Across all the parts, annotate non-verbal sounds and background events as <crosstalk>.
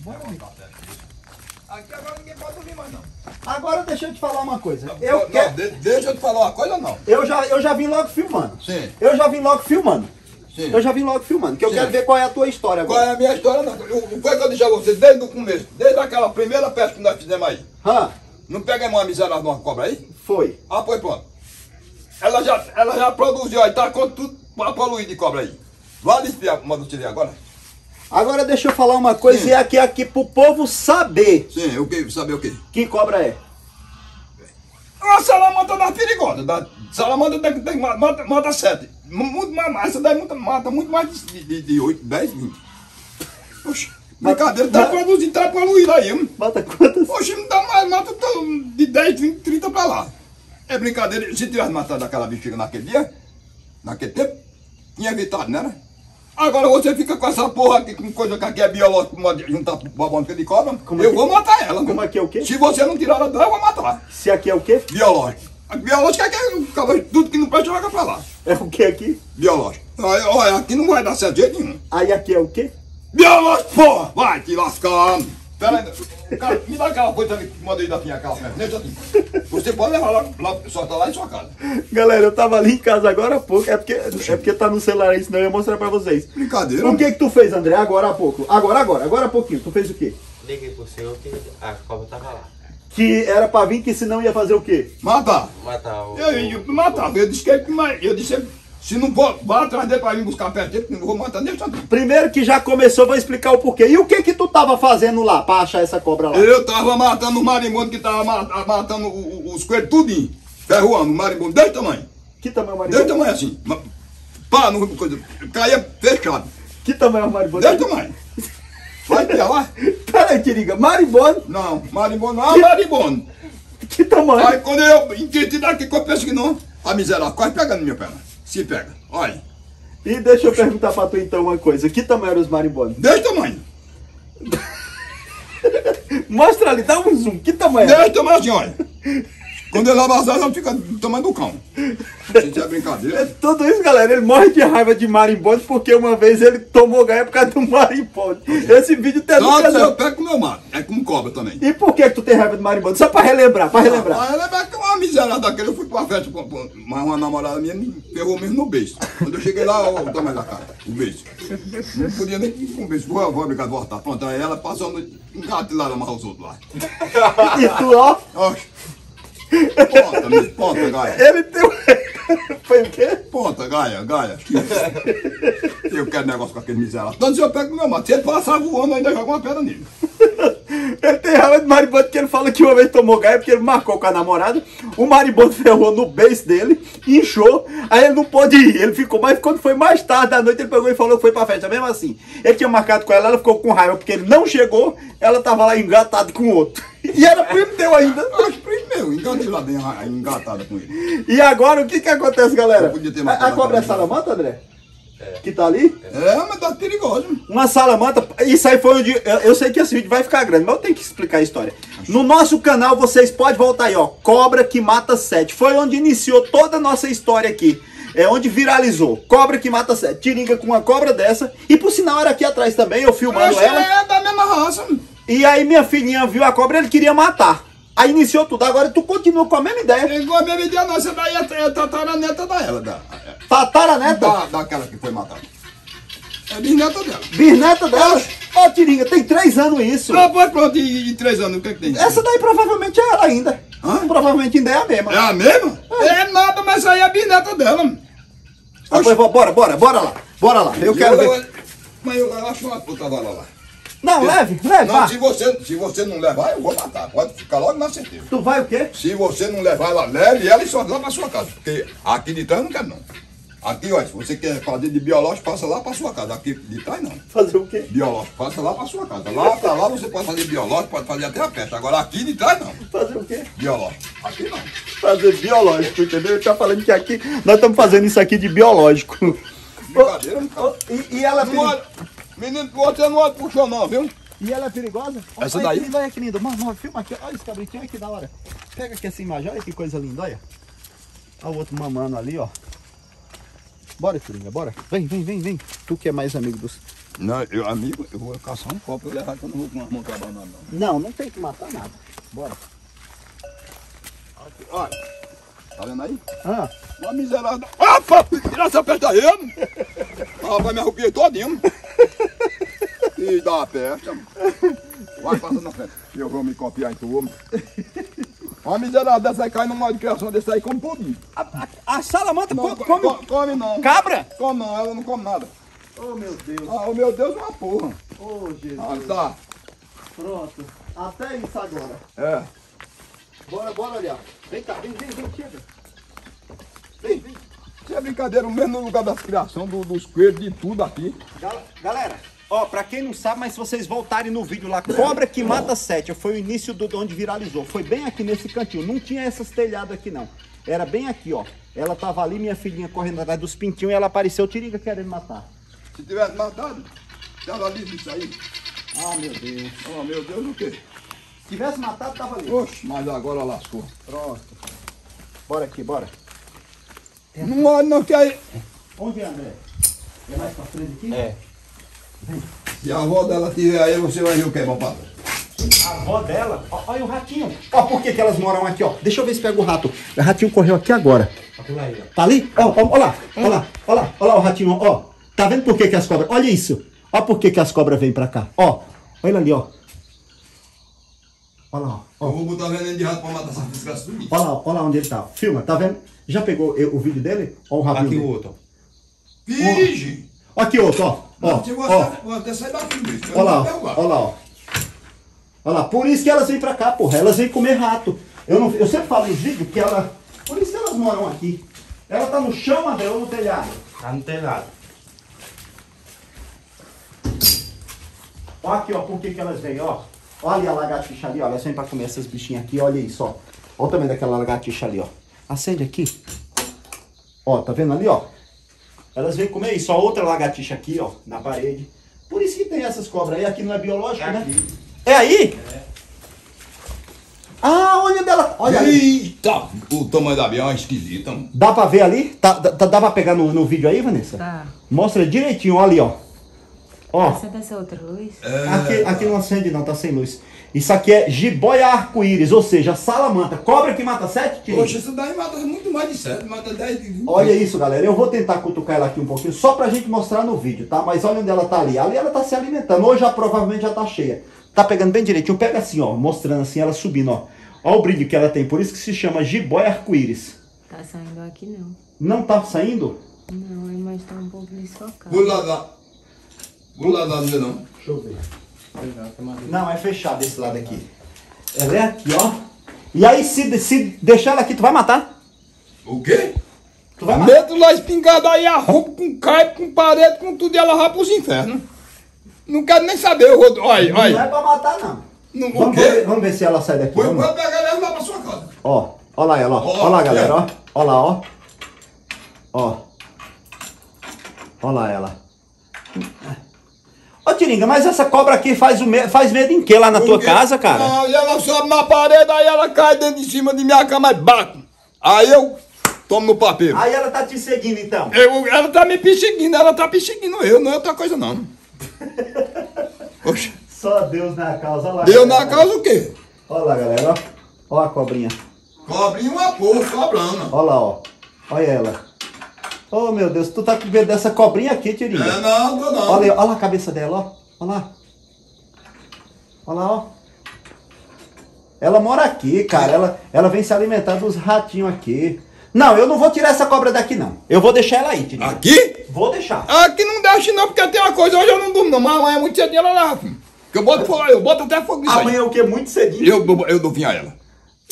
Bora Aqui agora ninguém pode dormir mais não. Agora deixa eu te falar uma coisa. Não, Eu, não, quero- de- deixa eu te falar uma coisa não. eu, já, eu já vim logo filmando. Sim. Eu já vim logo filmando. Sim. Eu já vim logo filmando, que eu Sim. quero ver qual é a tua história Qual agora. é a minha história? Não. O que eu disse a você desde o começo? Desde aquela primeira pesca que nós fizemos aí. Hã? Não pegamos uma miserável de uma cobra aí? Foi. Ah, pois pronto. Ela já, ela já produziu aí, tá com tudo poluir de cobra aí. Lá de espiar, manda eu tirar agora? Agora deixa eu falar uma coisa Sim. e aqui, aqui pro povo saber Sim, o que? Saber o quê? que cobra é. Uma salamandra das perigosas. Da salamandra tem, tem, mata, mata sete. Mu- Muito mais. Essa daí mata, mata muito mais de, de, de 8, 10, 20. Oxe, brincadeira, tá produzindo, tá poluindo aí. hein? Bota quantas? Oxe, não dá mais, mata de 10, 20, 30 pra lá. É brincadeira. Se tivesse matado aquela bexiga naquele dia, naquele tempo, tinha evitado, né? né? Agora você fica com essa porra aqui, com coisa que aqui é biológica, juntar babônica de cobra, Como é eu que- vou matar ela. como é que é o quê? Se você não tirar ela dela, eu vou matar. Se aqui é o quê? Biológico. A biológica é que acaba- tudo que não presta joga pra lá. É o quê aqui? Biológico. Olha, aqui não vai dar certo jeito nenhum. Aí aqui é o quê? Biológico, porra! Vai te lascar! Pera aí, cara, me dá aquela coisa ali que mandei da minha aquela ferramenta. Você pode levar lá, lá só tá lá em sua casa. Galera, eu tava ali em casa agora há pouco. É porque, é porque tá no celular aí, senão eu ia mostrar pra vocês. Brincadeira. O que que tu fez, André? Agora há pouco. Agora, agora, agora há pouquinho. Tu fez o quê? Liguei pro senhor que a cobra tava lá. Que era pra vir, que senão ia fazer o quê? Matar. Matar o. Eu, eu, matar. Eu disse que mas eu disse, se não for, vá atrás dele pra vir buscar perto dele, que não vou matar nem tanto. Primeiro que já começou, vou explicar o porquê. E o que que tu tava fazendo lá pra achar essa cobra lá? Eu tava matando o marimbondo que tava ma- matando os coelhos tudinho. Ferroando o marimbondo desse tamanho. Que tamanho é o Desse tamanho assim. Pá, no coisa. Caía fechado. Que tamanho é o maribondo? Desse tamanho. Vai pra lá? <laughs> Peraí, Tiringa. Maribondo? Não, marimbondo não, marimbondo. Que tamanho? Aí quando eu entendi daqui, que eu penso que não, a miserável quase pega na minha perna. Se pega. Olha. E deixa eu perguntar pra tu então uma coisa. Que tamanho eram os maribondos? Desse tamanho. <laughs> Mostra ali, dá um zoom. Que tamanho? Desse tamanho assim, olha. <laughs> Quando ele asas, ela fica do tamanho do cão. Gente, é É brincadeira. tudo isso, galera. Ele morre de raiva de marimbondo porque uma vez ele tomou ganha por causa do marimbondo. Esse vídeo tem Só se eu pego com meu mato. É como cobra também. E por que que tu tem raiva do marimbondo? Só pra relembrar, pra relembrar. Aí ela vai que uma miserável daquele, eu fui pra uma festa, com- com- mas uma namorada minha me pegou mesmo no beijo. Quando eu cheguei lá, olha o tamanho da cara, o beijo. Não podia nem ir com o beijo. Vou, vou obrigado a voltar. Pronto, aí ela passou a noite engatilhada, amarrar os outros lá. <laughs> E tu, ó, Oxe. Ponta, meu, ponta, Gaia. ele tem. <laughs> Foi o quê? Ponta, Gaia, Gaia. Eu quero negócio com aquele miserável. Então se eu pego meu mato, se ele passar voando, ainda jogo uma pedra nele. Ele tem raiva de maribondo porque ele fala que uma vez tomou gaia porque ele marcou com a namorada. O maribondo <laughs> ferrou no beijo dele, inchou, aí ele não pôde ir. Ele ficou, mas quando foi mais tarde da noite, ele pegou e falou que foi pra festa. Mesmo assim, ele tinha marcado com ela, ela ficou com raiva porque ele não chegou, ela tava lá engatada com outro. E era primo teu ainda. Oxe, primo meu, engatei lá bem engatada com ele. E agora o que que acontece, galera? Eu podia ter A, a cobra é salamanta, André? Que tá ali? É, mas tá perigoso. Uma salamanta, isso aí foi onde. Eu, eu sei que esse vídeo vai ficar grande, mas eu tenho que explicar a história. No nosso canal vocês podem voltar aí, ó. Cobra que mata sete. Foi onde iniciou toda a nossa história aqui. É onde viralizou. Cobra que mata sete. Tiringa com uma cobra dessa. E por sinal era aqui atrás também, eu filmando Oxe, ela. é da mesma raça. E aí minha filhinha viu a cobra ele queria matar. Aí iniciou tudo. Agora tu continua com a mesma ideia. É igual a mesma ideia nossa, daí é é a tataraneta da ela, da, Tataraneta, da, daquela que foi matada. É bisneta dela. bisneta dela. Ó, Tiringa, tem três anos isso. Ah, pois pronto, e, e três anos, o que é que tem? Essa daí provavelmente é ela ainda. Hã? Provavelmente ainda é a mesma. É a mesma? É nada, mas aí é a bisneta dela. Ah, pois, bora, bora, bora lá. Bora lá. Eu quero ver. Mas eu, eu acho uma puta vala lá. Não, leve, leve, Não, se você, se você não levar, eu vou matar. Pode ficar logo na certeza. Tu vai o quê? Se você não levar ela, leve ela e só lá pra sua casa. Porque aqui de trás eu não quero, não. Aqui, olha, se você quer fazer de biológico, passa lá pra sua casa. Aqui de trás, não. Fazer o quê? Biológico, passa lá pra sua casa. Lá pra lá você pode fazer biológico, pode fazer até a festa. Agora aqui de trás, não. Fazer o quê? Biológico. Aqui não. Fazer biológico, entendeu? Eu tava falando que aqui nós estamos fazendo isso aqui de biológico. Brincadeira, não Ô, e, e ela Não perigosa? Menino, você não olha pro chão não, viu? E ela é perigosa? Essa olha daí? Que lindo, olha que lindo. Mano, mano, filma aqui. Olha esse cabritinho, olha que da hora. Pega aqui essa imagem, olha que coisa linda, olha. Olha o outro mamando ali, ó. Bora, Coringa, bora. Vem, vem, vem, vem. Tu que é mais amigo dos, Não, eu, amigo, eu vou caçar um copo e levar que eu não vou mão trabalhando, não. Não, não tem que matar nada. Bora. Aqui, olha. Tá vendo aí? Ah, Uma miserável. Opa! Tira essa peste aí, mano. <laughs> Vai me arrupiar todinho. E dá uma peste, mano. Vai passando na frente. Eu vou me copiar em tu, homem. Uma miserável dessa aí cai no modo de criação desse aí come pudim. a, a, a salamandra Não, co- come, come come não. cabra? Come não, ela não come nada. Oh, meu Deus. Ah, oh, meu Deus, uma porra. Oh, Jesus. Ah, tá. Pronto. Até isso agora. É. Bora, bora olhar. Vem cá, vem, vem, vem, chega. Vem, vem. Isso é brincadeira mesmo no lugar das criações, do- dos coelhos, de tudo aqui. Gal- Galera, ó, pra quem não sabe, mas se vocês voltarem no vídeo lá, Cobra que Mata Sete, foi o início do de onde viralizou. Foi bem aqui nesse cantinho. Não tinha essas telhadas aqui, não. Era bem aqui, ó. Ela tava ali, minha filhinha correndo atrás dos pintinhos e ela apareceu, Tiriga querendo matar. Se tivesse matado, tava livre isso aí. Ah, meu Deus. Oh, meu Deus, o quê? Se tivesse matado, tava ali. Oxe, mas agora lascou. Pronto. Bora aqui, bora. Não olha não que aí. Onde é, André? É mais pra frente aqui? É. Se a avó dela tiver aí, você vai ver o que é, papai. A avó dela, olha o ratinho. Ó, por que, que elas moram aqui, ó? Deixa eu ver se pega o rato. O ratinho correu aqui agora. Aquilo aí, ó. Tá ali? Ó, ó, ó lá, ó lá, ó lá, ó lá o ratinho, ó. Tá vendo por que, que as cobras. Olha isso. Ó por que, que as cobras vêm pra cá. Ó, olha ali, ó. Ó lá, ó. Eu vou botar veneno de rato pra matar essa desgraça do. Ó lá, ó lá onde ele tá. Filma, tá vendo? Já pegou eh, o vídeo dele? Ó o rabinho Aqui o outro. Ó Aqui outro, ó. Ó, eu vou ó. sair daqui. Eu Olha lá, olha lá, ó. Olha lá, por isso que elas vêm pra cá, porra. Elas vêm comer rato. Eu, não, eu sempre falo nos vídeos que ela. Por isso que elas moram aqui. Ela tá no chão, André, ou no telhado? Tá no telhado. Ó aqui, ó, por que, que elas vêm, ó. Olha a lagartixa ali, ó. Elas vêm pra comer essas bichinhas aqui, olha isso, ó. Olha o tamanho daquela lagartixa ali, ó. Acende aqui. Ó, tá vendo ali, ó? Elas vêm comer isso, ó. Outra lagartixa aqui, ó, na parede. Por isso que tem essas cobras aí. Aqui não é biológico, É né? aqui. É aí? Ah, olha dela. Olha. Eita! O tamanho da avião é esquisito. mano. Dá pra ver ali? Tá, dá, dá pra pegar no, no vídeo aí, Vanessa? Tá. Mostra direitinho, olha ali, ó. Ó. Acende essa outra luz. Aqui, aqui não acende não, tá sem luz. Isso aqui é jiboia arco-íris, ou seja, salamanta. Cobra que mata sete, tio. Poxa, isso daí mata muito mais de 7, mata 10 de 20. Olha isso, galera. Eu vou tentar cutucar ela aqui um pouquinho, só pra gente mostrar no vídeo, tá? Mas olha onde ela tá ali. Ali ela tá se alimentando. Hoje já provavelmente já tá cheia. Tá pegando bem direitinho. Pega assim, ó. Mostrando assim, ela subindo, ó. Ó o brilho que ela tem. Por isso que se chama jiboia arco-íris. Tá saindo aqui não. Não tá saindo? Não, a imagem tá um pouco desfocada. Vou lá lá. Vou lá lá, não não. Deixa eu ver. Não, é fechado esse lado aqui. Ela é aqui, ó. E aí, se, se deixar ela aqui, tu vai matar? O quê? Tu vai matar? Meto lá espingarda aí, arrompo com caipo, com parede, com tudo e ela vai pros infernos. Não quero nem saber, eu vou. Olha, Não é olha. pra matar, não. Não, Vamos ver, vamos ver se ela sai daqui. Foi Vamos. quando pegar ela lá pra sua casa. Ó, ó lá ela, ó. Ó, Ó lá, galera, ó. ó. Ó lá, ó. Ó. Ó lá ela. Ô, Tiringa, mas essa cobra aqui faz, o me... faz medo em que lá na tua O quê? casa, cara? Não, e ela sobe na parede, aí ela cai dentro de cima de minha cama e bate. Aí eu tomo no papel. Aí ela tá te seguindo, então. Eu, ela tá me perseguindo, ela tá perseguindo eu, não é outra coisa não. <laughs> Oxe, Só Deus na causa. Olha lá, deu na galera. casa o quê? Olha lá, galera, ó. Ó a cobrinha. Cobrinha uma porra, cobrando. Ó lá, ó. Olha ela. Oh, meu Deus, tu tá com medo dessa cobrinha aqui, Tiringa? É, não, tô não. Olha, aí, olha lá a cabeça dela, ó. Olha lá. Olha lá, ó. Ela mora aqui, cara. Ela, ela vem se alimentar dos ratinhos aqui. Não, eu não vou tirar essa cobra daqui, não. Eu vou deixar ela aí, Tiringa. Aqui? Vou deixar. Aqui não deixa não, porque tem uma coisa, hoje eu não durmo não, mas amanhã muito cedo ela lá, filho. Que eu boto, eu boto até fogo nisso aí. Amanhã é o quê? Muito cedinho. Eu, eu, eu ela.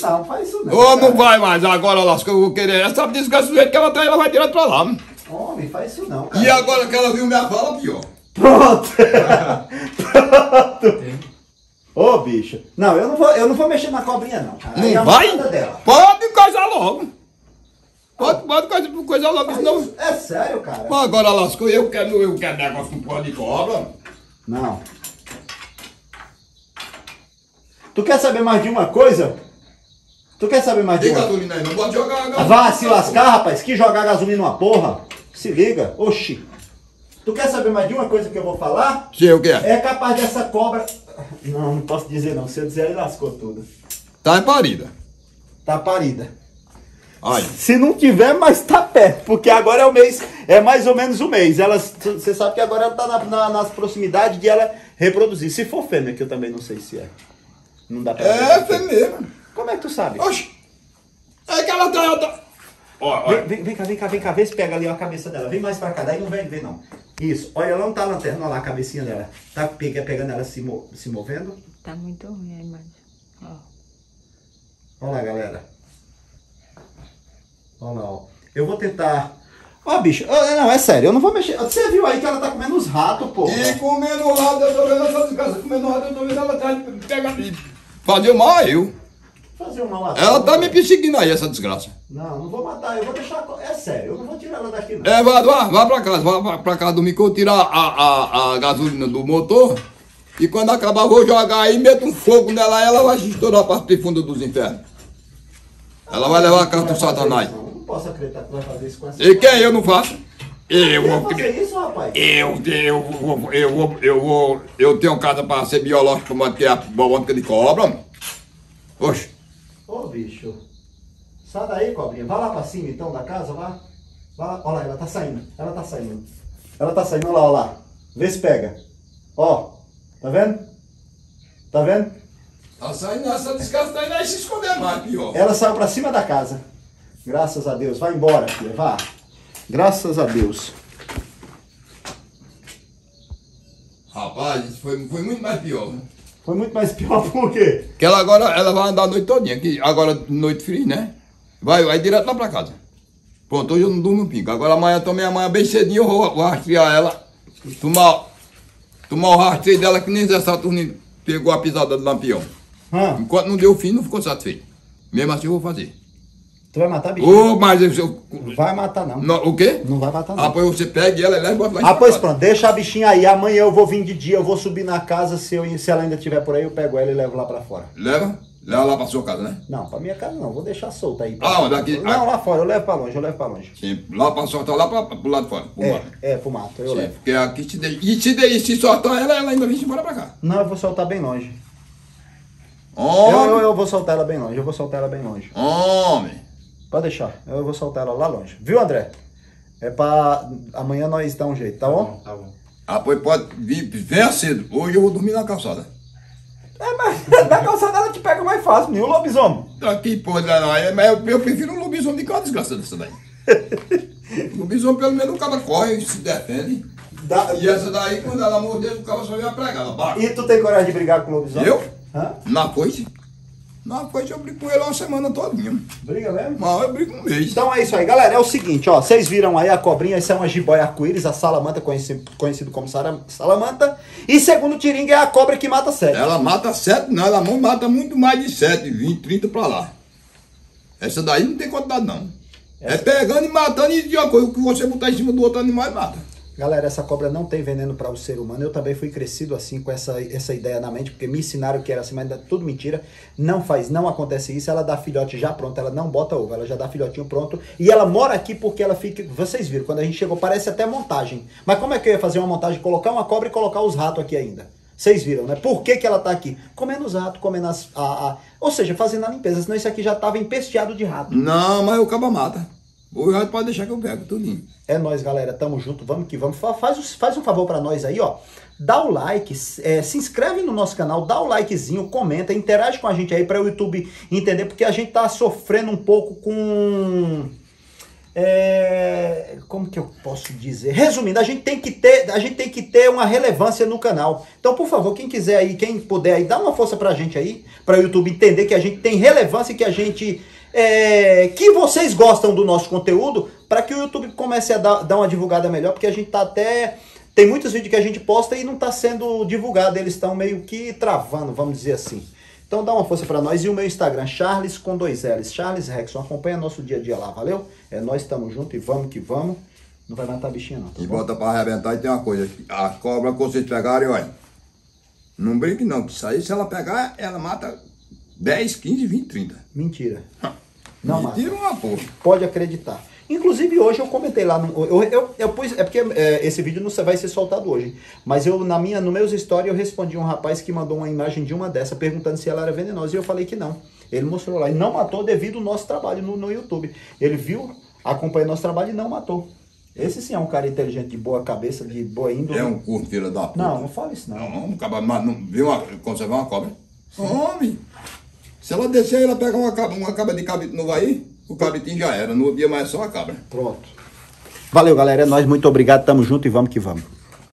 Não, faz isso não. Ô, não vai mais, agora lasca, eu vou querer. Essa desgraça do jeito que ela tá, ela vai direto pra lá. Homem, faz isso não, cara. E agora que ela viu minha fala, pior. Pronto. <laughs> Pronto. Ô, bicho. Não, eu não vou, eu não vou mexer na cobrinha, não. cara. É Não uma vai? dela. Pode coisar logo. Pode, pode coisa, coisa logo, senão... É sério, cara? Mas agora lascou, eu quero, eu quero negócio com porra de cobra. Não. Tu quer saber mais de uma coisa? Tu quer saber mais de Tem gasolina aí, não pode jogar gasolina. Vá se lascar, rapaz. Que jogar gasolina numa porra. Se liga. Oxi. Tu quer saber mais de uma coisa que eu vou falar? Sei o que é. Capaz dessa cobra. Não, não posso dizer não. Se eu dizer aí lascou tudo. Tá parida. Tá parida. Aí. Se não tiver, mas tá perto, porque agora é o mês, é mais ou menos o mês. Ela, você sabe que agora ela tá na, na- nas proximidades de ela reproduzir. Se for fêmea, que eu também não sei se é. Não dá pra É, ver. Como é que tu sabe? Oxi. É que ela tá. tá- Ó, ó. Vem, vem, vem cá, vem cá, vem cá, vê se pega ali ó, a cabeça dela. Vem mais pra cá, daí não vem, vem não. Isso, olha, ela não tá a lanterna, olha lá a cabecinha dela. Tá pega- pegando ela se, mo- se movendo. Tá muito ruim a imagem. Ó. Olha lá, galera. Olha lá, ó. Eu vou tentar. Ó, bicho, ó, não, é sério, eu não vou mexer. Você viu aí que ela tá comendo os ratos, pô. E comendo o lado, eu tô vendo essa desgraça. Comendo o lado, eu tô vendo ela pegando. e Fazer mal eu. Fazer uma. Ela tá me perseguindo aí, essa desgraça. Não, não vou matar, eu vou deixar. É sério, eu não vou tirar ela daqui, não. É, vai, vai, vai pra casa, vai pra, pra casa eu vou tirar a, a, a gasolina do motor. E quando acabar, eu vou jogar aí, meto um fogo nela e ela vai se estourar para as fundo dos infernos. Ela vai levar a casa do satanás. Não, não posso acreditar que vai fazer isso com essa. E quem eu não faço? Eu vou isso, rapaz? Eu, eu, vou- eu, vou, eu vou, eu tenho casa para ser biológico, que é a bombônica de cobra. mano. Bicho. Sai daí, cobrinha. Vai lá pra cima, então, da casa, vá. Vai lá. Olha lá, ela tá saindo. Ela tá saindo. Ela tá saindo, olha lá, olha lá. Vê se pega. Ó, tá vendo? Tá vendo? tá saindo essa desgraça, tá indo aí se esconder mais, pior. Ela saiu pra cima da casa. Graças a Deus. Vai embora, filha. Vá. Graças a Deus. Rapaz, foi, foi muito mais pior. Foi muito mais pior <laughs> por quê? Que ela agora ela vai andar a noite todinha, que agora noite fria, né? Vai, vai direto lá pra casa. Pronto, hoje eu não durmo um pingo. Agora amanhã também, amanhã bem cedinho eu vou, vou rastrear ela. Tomar, tomar o rastreio dela que nem Zé Saturnino pegou a pisada do lampião. Hã? Enquanto não deu fim, não ficou satisfeito. Mesmo assim eu vou fazer. Tu vai matar, bicho? Ô, mas eu, eu- vai matar, não. não, o quê? Não vai matar, não. Ah, pois você pega ela e leva e bota lá Ah, pois pronto, deixa a bichinha aí. Amanhã eu vou vir de dia, eu vou subir na casa. Se, eu, se ela ainda estiver por aí, eu pego ela e levo lá pra fora. Leva, leva lá pra sua casa, né? Não, pra minha casa não, vou deixar solta aí. Ah, onde? Aqui? Não, lá fora, eu levo pra longe, eu levo pra longe. Sim, lá pra soltar, lá pra, pro lado de fora. pro É, mato. é, pro mato, eu Sim, levo. porque aqui se de... E se, de... se soltar ela, ela ainda vem embora pra cá. Não, eu vou soltar bem longe. Eu, eu, Homem! eu vou soltar ela bem longe, eu vou soltar ela bem longe. Homem! Pode deixar, eu vou soltar ela lá longe. Viu, André? É pra. Amanhã nós dá um jeito, tá bom? Tá bom. Ah, pois pode vir, venha cedo. Hoje eu vou dormir na calçada. É, mas <laughs> da calçada ela te pega mais fácil, menino. O lobisomem. Aqui, pô, não, é- mas eu, eu prefiro um lobisomem do que uma desgraça dessa daí. <laughs> lobisomem, pelo menos, o cara corre e se defende. Da- E essa daí, quando ela morder, o cara só ia pregar. Ela bate. E tu tem coragem de brigar com o lobisomem? Eu? Hã? Na foice. Na foice eu brigo com ele uma semana todinha. Briga mesmo? Mas eu brigo um mês. Então é isso aí, galera. É o seguinte, ó. Vocês viram aí a cobrinha, essa é uma jiboia arco-íris, a salamanta, conhecido, conhecido como salamanta. E segundo o Tiringa, é a cobra que mata sete. Ela mata sete, não, ela mata muito mais de sete, 20, 30 pra lá. Essa daí não tem quantidade, não. É pegando e matando e de uma coisa que você botar em cima do outro animal e mata. Galera, essa cobra não tem veneno para o ser humano. Eu também fui crescido assim com essa, essa ideia na mente, porque me ensinaram que era assim, mas é tudo mentira. Não faz, não acontece isso. Ela dá filhote já pronto, ela não bota ovo, ela já dá filhotinho pronto. E ela mora aqui porque ela fica. Vocês viram, quando a gente chegou, parece até montagem. Mas como é que eu ia fazer uma montagem? Colocar uma cobra e colocar os ratos aqui ainda. Vocês viram, né? Por que, que ela tá aqui? Comendo os ratos, comendo as. A, a- ou seja, fazendo a limpeza. Senão isso aqui já tava empesteado de rato. Não, mas o caba mata. O rato pode deixar que eu pego, tudinho. É nós, galera. Tamo junto, vamos que vamos. Fa- Faz, faz um favor pra nós aí, ó. Dá o like, é, se inscreve no nosso canal, dá o likezinho, comenta, interage com a gente aí para o YouTube entender, porque a gente tá sofrendo um pouco com. é, como que eu posso dizer? Resumindo, a gente tem que ter, a gente tem que ter uma relevância no canal. Então, por favor, quem quiser aí, quem puder aí, dá uma força pra gente aí, para o YouTube entender que a gente tem relevância e que a gente é, que vocês gostam do nosso conteúdo, para que o YouTube comece a dar, dar uma divulgada melhor, porque a gente tá até tem muitos vídeos que a gente posta e não tá sendo divulgado, eles estão meio que travando, vamos dizer assim. Então dá uma força pra nós e o meu Instagram, Charles com dois L's, Charles Rexon, acompanha nosso dia a dia lá, valeu? É nós estamos juntos e vamos que vamos. Não vai matar bichinha não, tá E bom? bota pra arrebentar e tem uma coisa. A cobra que vocês pegarem, olha. Não brinque não, que isso aí, se ela pegar, ela mata 10, 15, 20, 30. Mentira. Não mata. Tira uma porra. Pode acreditar. Inclusive hoje eu comentei lá, no, eu, eu, eu pus, é porque é, esse vídeo não vai ser soltado hoje, mas eu na minha, no meus stories eu respondi um rapaz que mandou uma imagem de uma dessa perguntando se ela era venenosa e eu falei que não. Ele mostrou lá e não matou devido ao nosso trabalho no, no YouTube. Ele viu, acompanhou nosso trabalho e não matou. Esse sim é um cara inteligente, de boa cabeça, de boa índole. É um curto, filho da puta. Não, não fala isso não. Não, não, acaba, mas não viu uma, cobra? Homem! Se ela descer, ela pega uma uma cabra de cabrito no vai, o cabritinho já era. Outro dia mais só a cabra. Pronto. Valeu, galera. É nóis. Muito obrigado. Tamo junto e vamos que vamos.